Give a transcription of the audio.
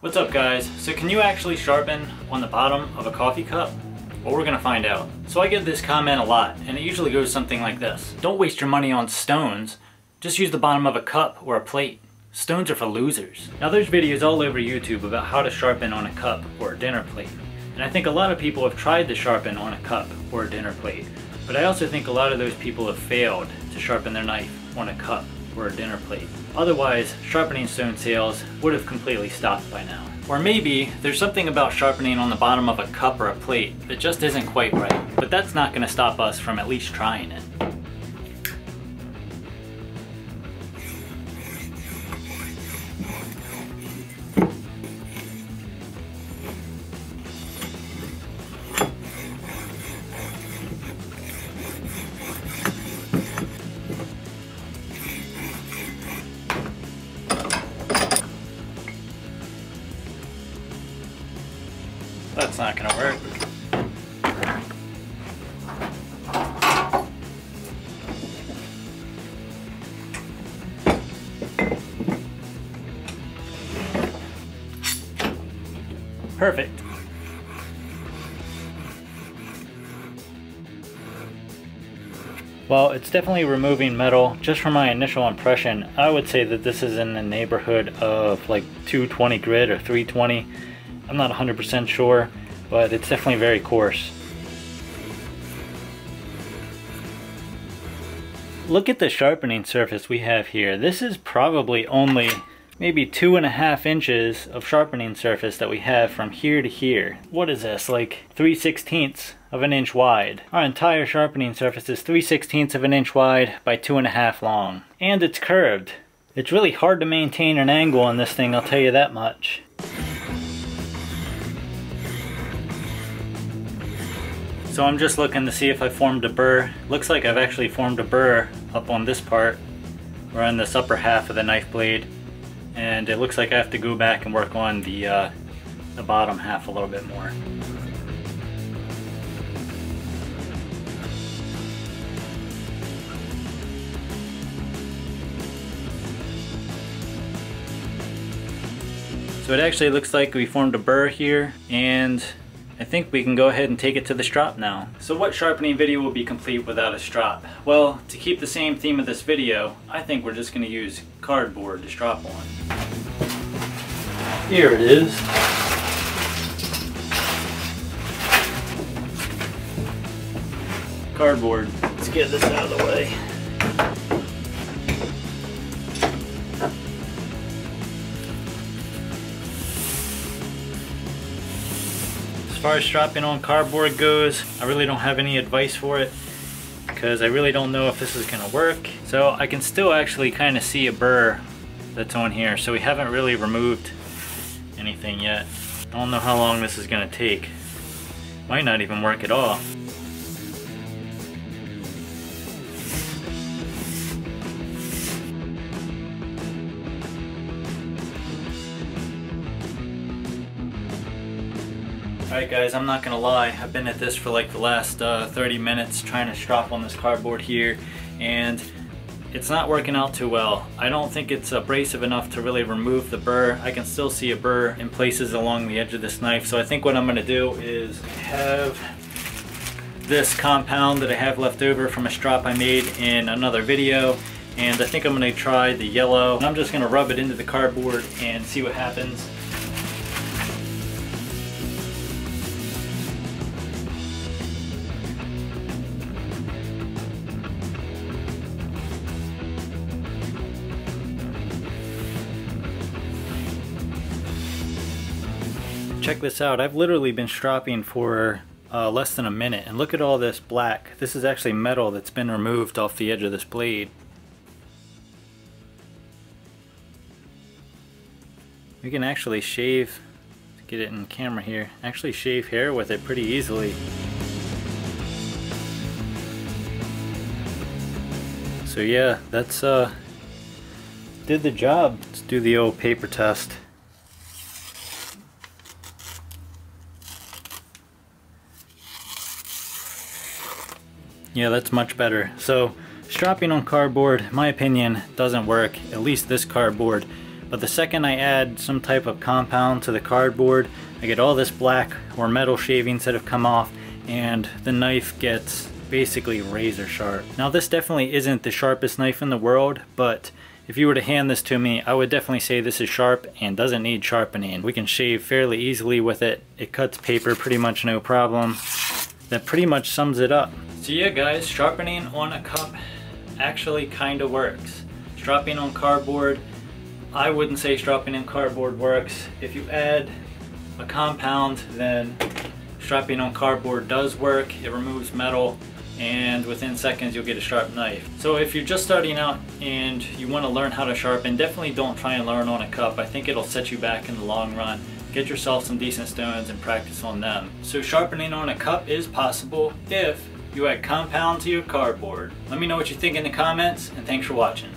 What's up guys? So can you actually sharpen on the bottom of a coffee cup? Well, we're gonna find out. So I get this comment a lot, and it usually goes something like this. Don't waste your money on stones, just use the bottom of a cup or a plate. Stones are for losers. Now there's videos all over YouTube about how to sharpen on a cup or a dinner plate. And I think a lot of people have tried to sharpen on a cup or a dinner plate. But I also think a lot of those people have failed to sharpen their knife on a cup or a dinner plate. Otherwise, sharpening stone sales would have completely stopped by now. Or maybe there's something about sharpening on the bottom of a cup or a plate that just isn't quite right. But that's not going to stop us from at least trying it. That's not gonna work. Perfect. Well, it's definitely removing metal. Just from my initial impression, I would say that this is in the neighborhood of like 220 grit or 320. I'm not 100% sure, but it's definitely very coarse. Look at the sharpening surface we have here. This is probably only maybe two and a half inches of sharpening surface that we have from here to here. What is this, like 3 sixteenths of an inch wide? Our entire sharpening surface is 3 sixteenths of an inch wide by two and a half long. And it's curved. It's really hard to maintain an angle on this thing, I'll tell you that much. So I'm just looking to see if I formed a burr. Looks like I've actually formed a burr up on this part, or on this upper half of the knife blade. And it looks like I have to go back and work on the, uh, the bottom half a little bit more. So it actually looks like we formed a burr here and I think we can go ahead and take it to the strop now. So what sharpening video will be complete without a strop? Well, to keep the same theme of this video, I think we're just going to use cardboard to strop on. Here it is. Cardboard. Let's get this out of the way. Far as stropping on cardboard goes, I really don't have any advice for it because I really don't know if this is gonna work. So I can still actually kind of see a burr that's on here. So we haven't really removed anything yet. I don't know how long this is gonna take. Might not even work at all. Alright guys, I'm not gonna lie, I've been at this for like the last uh, 30 minutes trying to strop on this cardboard here and it's not working out too well. I don't think it's abrasive enough to really remove the burr. I can still see a burr in places along the edge of this knife so I think what I'm gonna do is have this compound that I have left over from a strop I made in another video and I think I'm gonna try the yellow. I'm just gonna rub it into the cardboard and see what happens. Check this out. I've literally been stropping for uh, less than a minute and look at all this black. This is actually metal that's been removed off the edge of this blade. We can actually shave, get it in camera here, actually shave hair with it pretty easily. So yeah, that's uh, did the job. Let's do the old paper test. Yeah, that's much better. So stropping on cardboard, my opinion, doesn't work. At least this cardboard But the second I add some type of compound to the cardboard, I get all this black or metal shavings that have come off and the knife gets basically razor sharp. Now this definitely isn't the sharpest knife in the world, but if you were to hand this to me, I would definitely say this is sharp and doesn't need sharpening. We can shave fairly easily with it. It cuts paper pretty much no problem. That pretty much sums it up. So yeah guys, sharpening on a cup actually kind of works. Sharpening on cardboard, I wouldn't say sharpening on cardboard works. If you add a compound, then sharpening on cardboard does work. It removes metal and within seconds you'll get a sharp knife. So if you're just starting out and you want to learn how to sharpen, definitely don't try and learn on a cup. I think it'll set you back in the long run. Get yourself some decent stones and practice on them. So sharpening on a cup is possible if you add compound to your cardboard. Let me know what you think in the comments and thanks for watching.